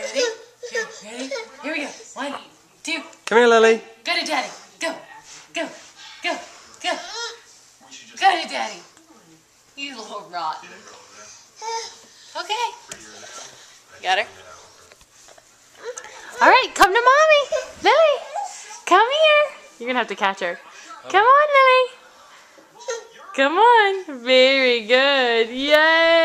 Ready? Here, ready? Here we go. One, two. Come here, Lily. Go to daddy. Go. Go. Go. Go. Go to daddy. You little rot. Okay. Got her? All right, come to mommy. Lily, come here. You're going to have to catch her. Come on, Lily. Come on. Very good. Yay.